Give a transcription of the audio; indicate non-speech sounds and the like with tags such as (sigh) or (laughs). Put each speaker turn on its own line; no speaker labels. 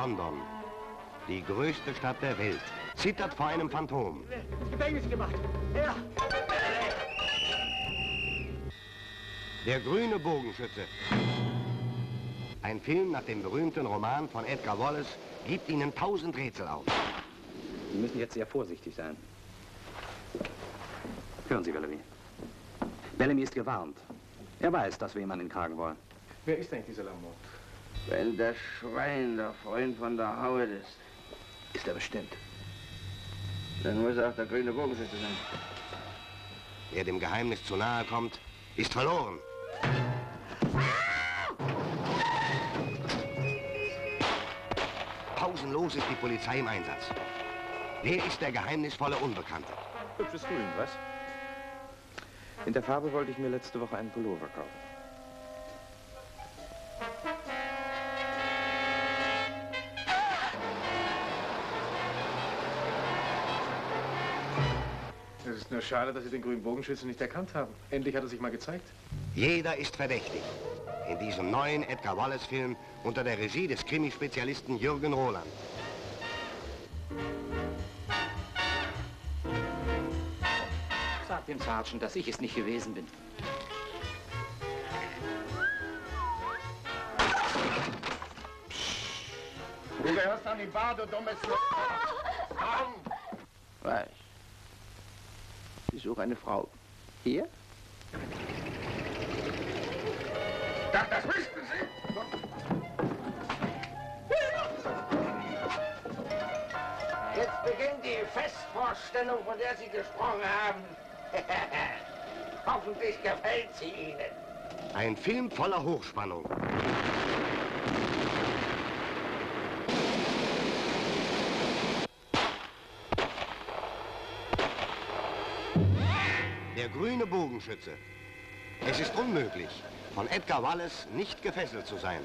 London, die größte Stadt der Welt, zittert vor einem Phantom.
Ins Gefängnis gemacht. Ja.
Der grüne Bogenschütze. Ein Film nach dem berühmten Roman von Edgar Wallace gibt Ihnen tausend Rätsel auf.
Sie müssen jetzt sehr vorsichtig sein. Hören Sie, Bellamy. Bellamy ist gewarnt. Er weiß, dass wir jemanden kragen wollen.
Wer ist eigentlich dieser Lamont?
Wenn das Schwein der Freund von der Howard ist,
Ist er bestimmt.
dann muss er auch der grüne Bogenschütze sein.
Wer dem Geheimnis zu nahe kommt, ist verloren. Pausenlos ist die Polizei im Einsatz. Wer ist der geheimnisvolle Unbekannte?
Hübsches Grün, was? In der Farbe wollte ich mir letzte Woche einen Pullover kaufen.
Es ist nur schade, dass Sie den grünen Bogenschützen nicht erkannt haben. Endlich hat er sich mal gezeigt.
Jeder ist verdächtig. In diesem neuen Edgar Wallace-Film unter der Regie des Krimispezialisten Jürgen Roland.
Sag dem Sergeant, dass ich es nicht gewesen bin.
Du gehörst an die Bar, du dummes Komm!
Was? Ich suche eine Frau. Hier?
Ach, das wüssten Sie!
Jetzt beginnt die Festvorstellung, von der Sie gesprochen haben. (laughs) Hoffentlich gefällt sie Ihnen.
Ein Film voller Hochspannung. Der grüne Bogenschütze. Es ist unmöglich, von Edgar Wallace nicht gefesselt zu sein.